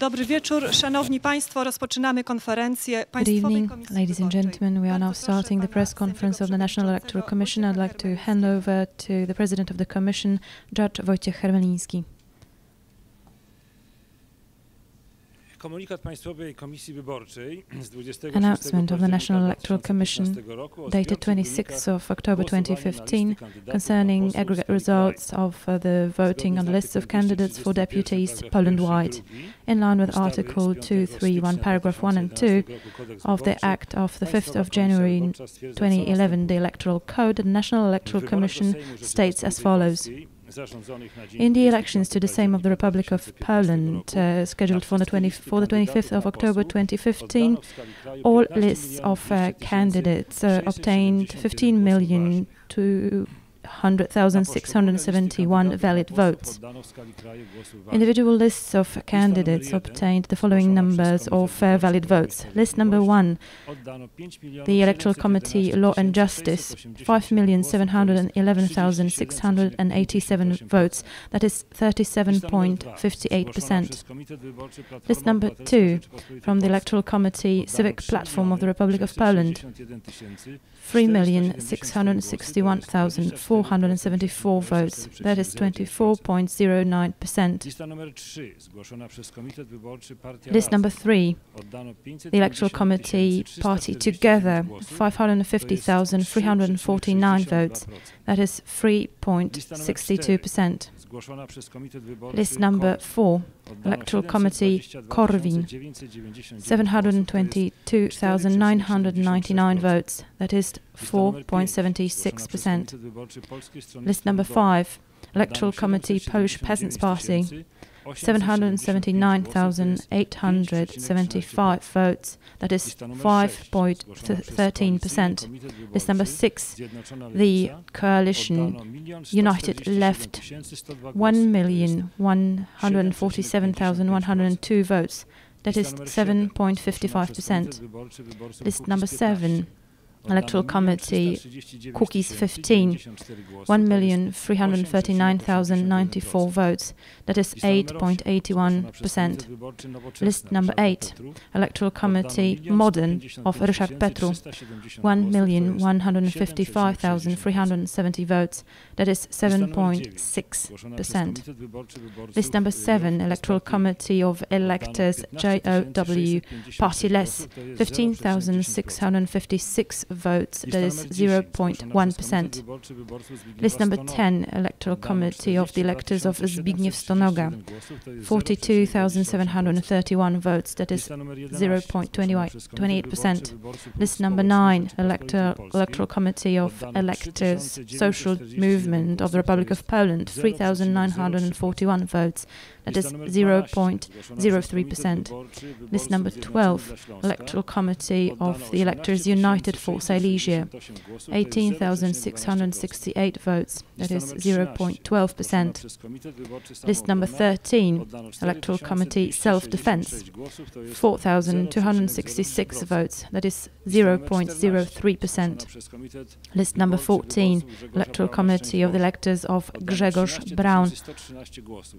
Dobry wieczór, szanowni państwo. Rozpoczynamy konferencję Good Państwowej evening, Komisji ladies and gentlemen. We are now starting the press conference of the National Electoral Commission. I'd like to hand over to the President of the Commission, Judge Wojciech Hermeliński. Announcement of the National Electoral Commission 2015 roku o dated 26th of October 2015 concerning aggregate results of uh, the voting on the lists of candidates for deputies Poland-wide in line with Article 231, paragraph 1 and 2 2011 roku Kodeks of the Act of the 5th of January Wyborcza stwierdza, co 2011, the. Electoral Code, the National Electoral Commission states as follows. Polskiej zarządzonych na dzień In the elections to the Sejm of the Republic of Poland, uh, scheduled for the, 20, for the 25th of October 2015, oddano w skali kraju all lists of uh, candidates uh, obtained 15 million 200,671 valid votes. Individual lists of candidates obtained the following numbers of uh, valid votes. List number one, the Electoral Committee Law and Justice, 5,711,687 votes, that is 37.58%. List number two, from the Electoral Committee Civic Platform of the Republic of Poland, 3,661,474 votes, that is 24.09%. Lista numer 3, zgłoszona przez Komitet Wyborczy Partia List number three, the Electoral Committee Party Together, 550,349 votes, that is 3.62%. Zgłoszona przez Komitet Wyborczy List number four, Electoral Committee 722 Korwin, 722,999 votes, that is Lista numer pięć, zgłoszona przez 4.76%. Komitet Wyborczy Polskie Stronnictwo List number five, Electoral Committee Polish Peasants Party, 875 głosów, to jest 779,875 votes, that is Lista numer sześć, zgłoszona przez Koalicyjny 5.13%. Komitet List number six, the coalition United Left, 1,147,102 votes, that is 7.55%. List number seven, Electoral Committee Kukiz'15, 1,339,094 votes, that is 8.81%. List number eight, Electoral Committee Modern of Ryszard Petru, 1,155,370 votes, that is 7.6%. List number seven, Electoral Committee of Electors JOW Party Less, 15,656 votes, that is 0.1%. List number 10, Electoral Committee of the Electors of Zbigniew Stonoga, 42,731 votes, that is 0.28%. List number 9, Elector, Electoral Committee of Electors Social Movement of the Republic of Poland, 3,941 votes, that is 0.03%. List number 12, Electoral Committee of the Electors United for Silesia, 18,668 votes, that is 0.12%. List number 13, Electoral Committee Self-Defense, 4,266 votes, that is 0.03%. List number 14, Electoral Committee of the Electors of Grzegorz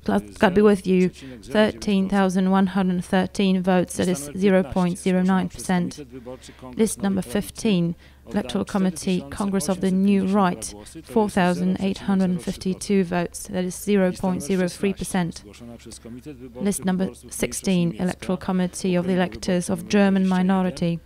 God God be with you, 13,113 votes, that is 0.09%. List number 15, Electoral Committee Congress of the New Right, 4,852 votes, that is 0.03%. List number 16, Electoral Committee of the Electors of German Minority,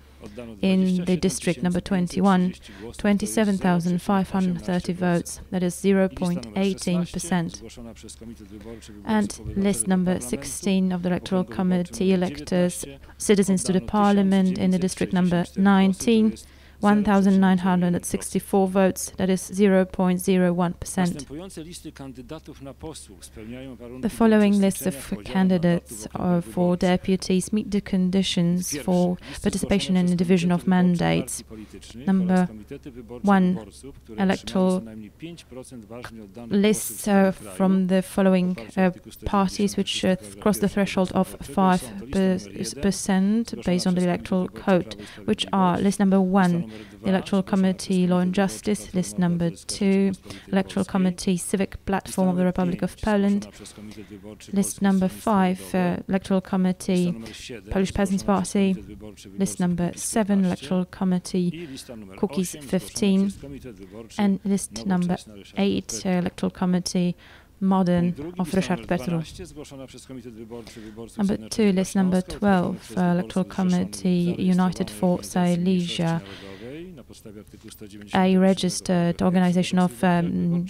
in the district number 21, 27,530 votes, that is 0.18%. And list number 16 of the Electoral Committee electors, citizens to the Parliament in the district number 19, 1,964 votes, that is 0.01%. The following list of candidates for deputies meet the conditions for participation in the division of mandates. Number one, electoral lists uh, from the following uh, parties which uh, cross the threshold of 5% based on the electoral code, which are list number one, the Electoral Committee Law and Justice, list number two, Electoral Committee Civic Platform of the Republic of Poland, list number five, uh, Electoral Committee Polish Peasants Party, list number seven, Electoral Committee Kukiz'15, and list number eight, uh, Electoral Committee Modern of Ryszard Petru. Number two, list number 12, uh, Electoral Committee United for Silesia, a registered organization of um,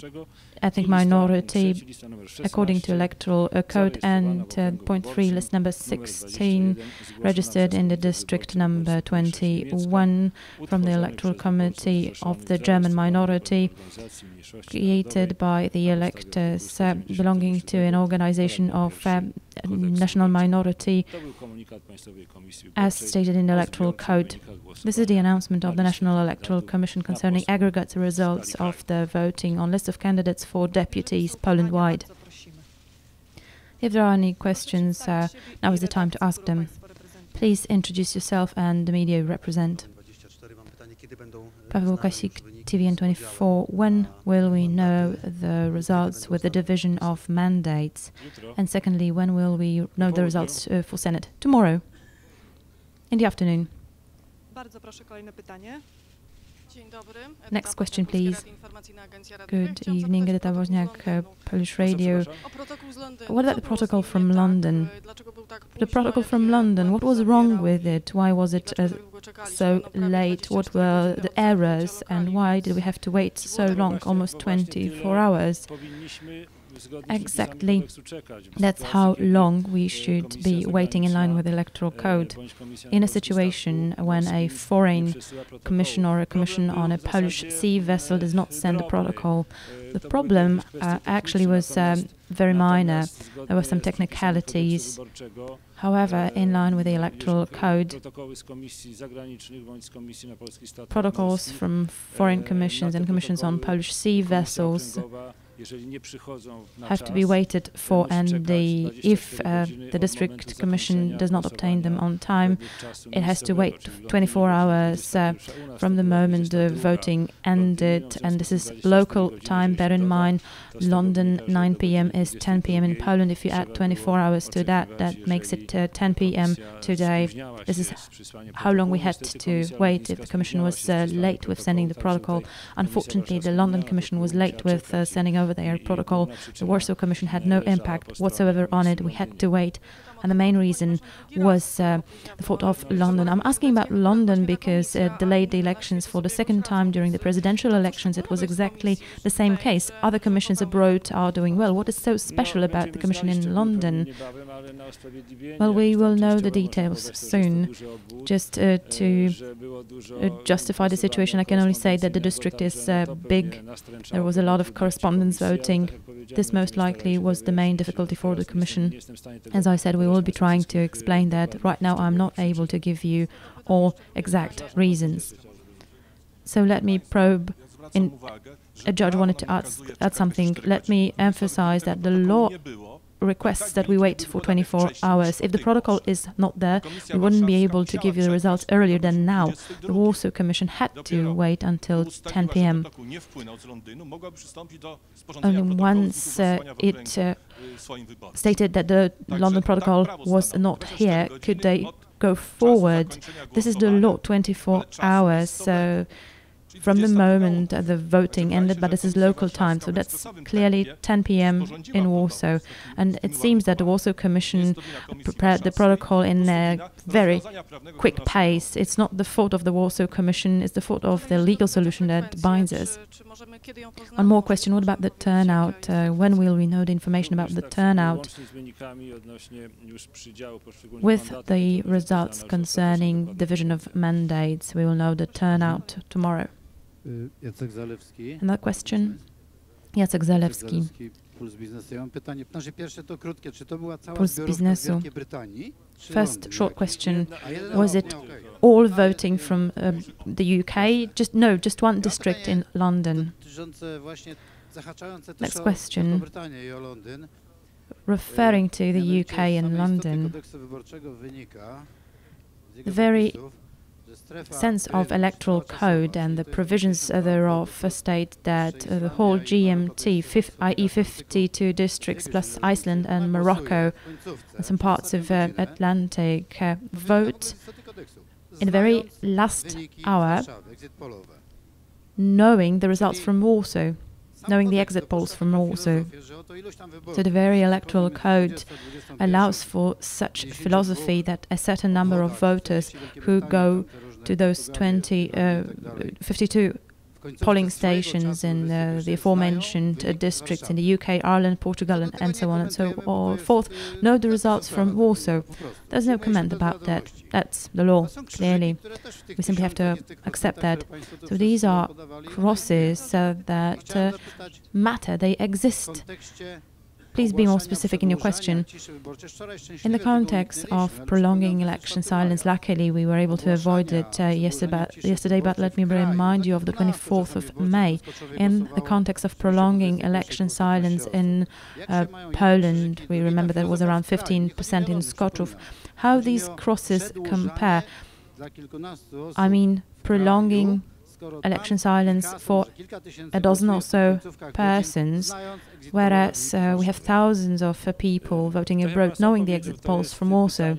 ethnic minority according to electoral uh, code and uh, point three list number 16 registered in the district number 21 from the electoral committee of the german minority created by the electors uh, belonging to an organization of national minority as stated in the electoral code this is the announcement of the national electoral commission concerning aggregate results of the voting on list of candidates for deputies Poland-wide. If there are any questions, uh, now is the time to ask them. Please introduce yourself and the media you represent. Paweł Kasik, TVN24. When will we know the results with the division of mandates? And secondly, when will we know the results uh, for Senate? Tomorrow, in the afternoon. Bardzo proszę kolejne pytanie. Next question, please. Good evening, Edyta Woźniak, uh, Polish Radio. What about the protocol from London? The protocol from London, what was wrong with it? Why was it uh, so late? What were the errors? And why did we have to wait so long, almost 24 hours? Exactly. That's how long we should be waiting in line with the electoral code. In a situation when a foreign commission or a commission on a Polish sea vessel does not send a protocol, the problem uh, actually was um, very minor. There were some technicalities. However, in line with the electoral code, protocols from foreign commissions and commissions on Polish sea vessels have to be waited for and the, if uh, the district commission does not obtain them on time it has to wait 24 hours uh, from the moment the voting ended and this is local time bear in mind london 9 p.m is 10 p.m in poland. If you add 24 hours to that that makes it uh, 10 p.m today. this is how long we had to wait. If the commission was uh, late with sending the protocol. unfortunately the london commission was late with uh, sending over their protocol. The Warsaw Commission had no impact whatsoever on it. We had to wait. And the main reason was uh, the fault of London. I'm asking about London because it delayed the elections for the second time during the presidential elections. It was exactly the same case. Other commissions abroad are doing well. What is so special about the commission in London? Well, we will know the details soon. Just uh, to uh, justify the situation, I can only say that the district is uh, big. There was a lot of correspondence voting. This most likely was the main difficulty for the Commission. As I said, we will be trying to explain that. Right now, I'm not able to give you all exact reasons. So let me probe in. A judge wanted to ask, add something. Let me emphasize that the law requests that we wait for 24 hours. If the protocol is not there, we wouldn't be able to give you the results earlier than now. The Warsaw Commission had to wait until 10 p.m. Only once uh, it uh, stated that the London Protocol was not here, could they go forward. This is the law, 24 hours. So from the moment the voting ended, but this is local time, so that's clearly 10 p.m. in Warsaw. And it seems that the Warsaw Commission prepared the protocol in a very quick pace. It's not the fault of the Warsaw Commission, it's the fault of the legal solution that binds us. One more question, what about the turnout? Uh, when will we know the information about the turnout? With the results concerning division of mandates, we will know the turnout tomorrow. Jacek Zalewski. Another question? Jacek Zalewski. Puls Biznesu. Ja mam pytanie. Znaczy pierwsze to krótkie. Czy to była cała Puls Biznesu. Wielkiej Brytanii? First short question. Was it all voting from um, the UK? Just no, just one district in London. Dotyczące właśnie zahaczające też Next question. Wielką Brytanię i o Londyn. Referring to the UK and London, kodeksu wyborczego wynika z jego The very zapisów, że strefa sense of electoral code and the provisions thereof state that the whole GMT, i.e., 52 districts plus Iceland and Morocco and some parts of uh, Atlantic uh, vote in the very last hour, knowing the results from Warsaw, knowing the exit polls from Warsaw. So the very electoral code allows for such philosophy that a certain number of voters who go to those 20, uh, 52 polling stations in uh, the aforementioned uh, districts in the UK, Ireland, Portugal, and, and so on and so forth know the results from Warsaw. There's no comment about that. That's the law, clearly. We simply have to accept that. So these are crosses uh, that uh, matter, they exist. Please be more specific in your question. In the context of prolonging election silence, luckily we were able to avoid it uh, yesterday, but let me remind you of the 24th of May. In the context of prolonging election silence in uh, Poland, we remember that was around 15% in Skoczów. How these crosses compare? I mean, prolonging election silence for a dozen or so persons, whereas uh, we have thousands of uh, people voting abroad, knowing the exit polls from Warsaw.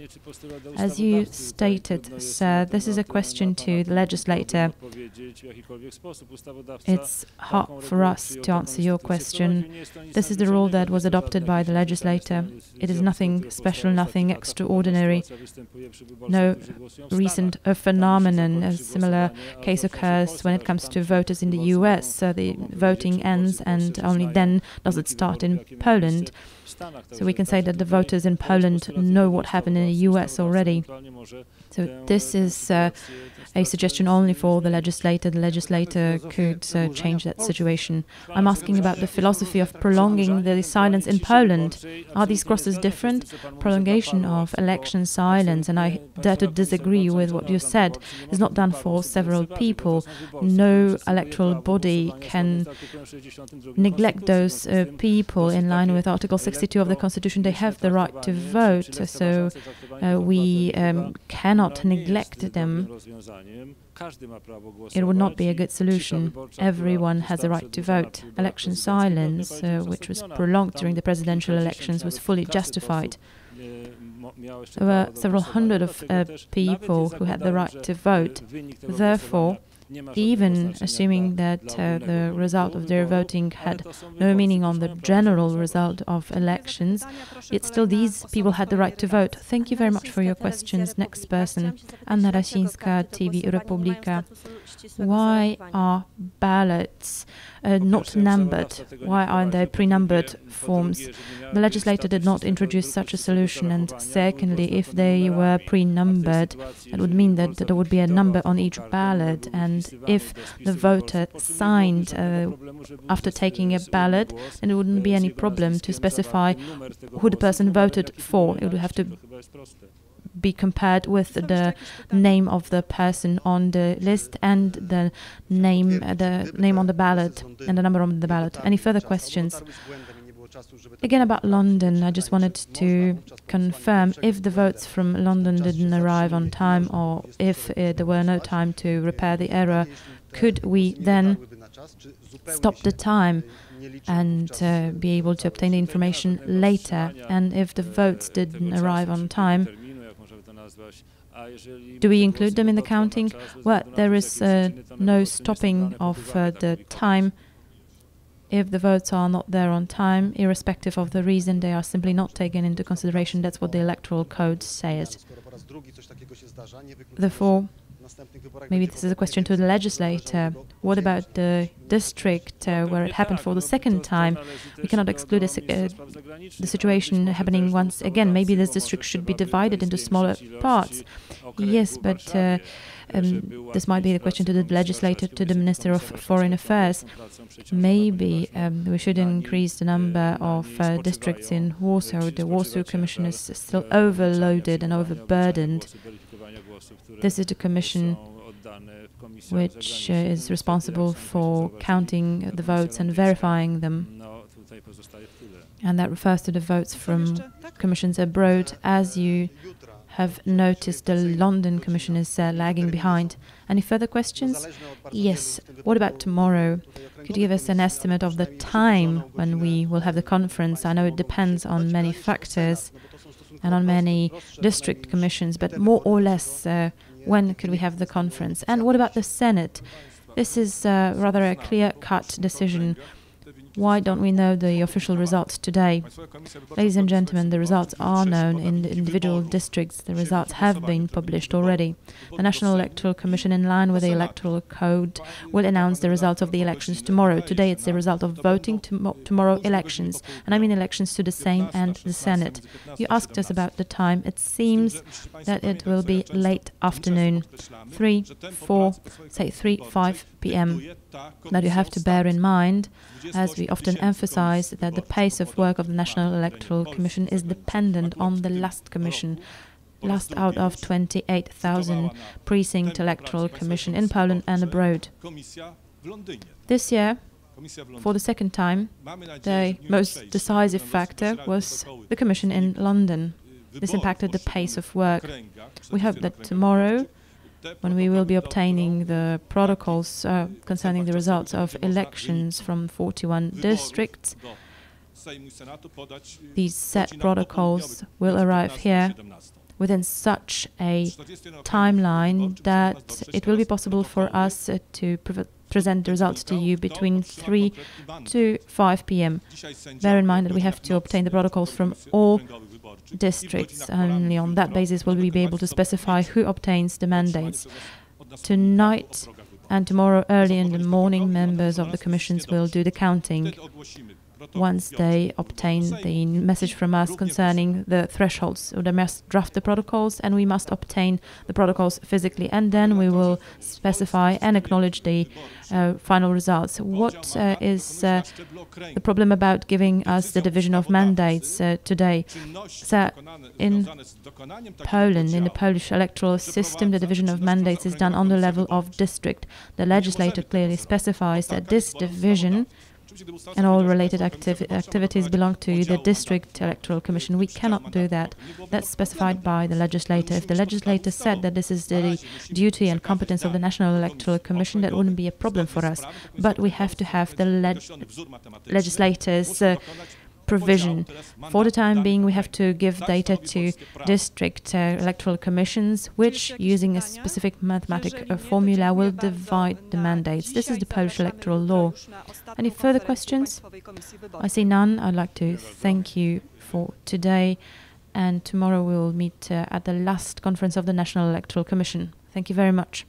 As you stated, sir, this is a question to the legislator. It's hard for us to answer your question. This is the rule that was adopted by the legislator. It is nothing special, nothing extraordinary. No recent phenomenon. A similar case occurs when it comes to voters in the US. So the voting ends, and only then does it start in Poland. So we can say that the voters in Poland know what happened in the US already. So this is uh, a suggestion only for the legislator. The legislator could uh, change that situation. I'm asking about the philosophy of prolonging the silence in Poland. Are these crosses different? Prolongation of election silence, and I dare to disagree with what you said, is not done for several people. No electoral body can neglect those uh, people in line with Article 62 of the Constitution. They have the right to vote, so uh, we um, cannot neglect them. It would not be a good solution. Everyone has a right to vote. Election silence, uh, which was prolonged during the presidential elections, was fully justified. There were several hundred of uh, people who had the right to vote. Therefore, even assuming that uh, the result of their voting had no meaning on the general result of elections, yet still these people had the right to vote. Thank you very much for your questions. Next person, Anna Rasińska, TV Republika. Why are ballots uh, not numbered? Why aren't they pre-numbered forms? The legislator did not introduce such a solution, and secondly, if they were pre-numbered, it would mean that there would be a number on each ballot, and if the voter signed uh, after taking a ballot, then it wouldn't be any problem to specify who the person voted for. It would have to be compared with the name of the person on the list and the name the name on the ballot and the number on the ballot. Any further questions? Again, about London, I just wanted to confirm if the votes from London didn't arrive on time or if uh, there were no time to repair the error, could we then stop the time and uh, be able to obtain the information later? And if the votes didn't arrive on time, do we include them in the counting? Well, there is uh, no stopping of uh, the time if the votes are not there on time, irrespective of the reason, they are simply not taken into consideration. That's what the electoral code says. Therefore, maybe this is a question to the legislator. What about the district uh, where it happened for the second time? We cannot exclude a, uh, the situation happening once again. Maybe this district should be divided into smaller parts. Yes, but uh, um, this might be the question to the legislator, to the Minister of Foreign Affairs. Maybe um, we should increase the number of uh, districts in Warsaw. The Warsaw Commission is still overloaded and overburdened. This is the commission which uh, is responsible for counting the votes and verifying them. And that refers to the votes from commissions abroad. As you have noticed the London Commission is uh, lagging behind. Any further questions? Yes. What about tomorrow? Could you give us an estimate of the time when we will have the conference? I know it depends on many factors and on many district commissions, but more or less, uh, when could we have the conference? And what about the Senate? This is uh, rather a clear cut decision. Why don't we know the official results today? Ladies and gentlemen, the results are known in the individual districts. The results have been published already. The National Electoral Commission, in line with the Electoral Code, will announce the results of the elections tomorrow. Today it's the result of voting tom tomorrow elections, and I mean elections to the Sejm and the Senate. You asked us about the time. It seems that it will be late afternoon, 3, 4, say 3, 5 p.m. But you have to bear in mind, as we often emphasize, that the pace of work of the National Electoral Commission is dependent on the last commission, last out of 28,000 precinct electoral commission in Poland and abroad. This year, for the second time, the most decisive factor was the commission in London. This impacted the pace of work. We hope that tomorrow when we will be obtaining the protocols uh, concerning the results of elections from 41 districts. These set protocols will arrive here within such a timeline that it will be possible for us to present the results to you between 3 to 5 p.m. Bear in mind that we have to obtain the protocols from all districts. Only on that basis will we be able to specify who obtains the mandates. Tonight and tomorrow early in the morning, members of the commissions will do the counting once they obtain the message from us concerning the thresholds. They must draft the protocols and we must obtain the protocols physically and then we will specify and acknowledge the uh, final results. What uh, is uh, the problem about giving us the division of mandates uh, today? So in Poland, in the Polish electoral system, the division of mandates is done on the level of district. The legislator clearly specifies that this division and all related activ activities belong to the district electoral commission. We cannot do that. That's specified by the legislator. If the legislator said that this is the duty and competence of the National Electoral Commission, that wouldn't be a problem for us. But we have to have the leg legislators uh, provision. For the time being, we have to give data to district uh, electoral commissions, which, using a specific mathematic uh, formula, will divide the mandates. This is the Polish electoral law. Any further questions? I see none. I'd like to thank you for today. And tomorrow we will meet uh, at the last conference of the National Electoral Commission. Thank you very much.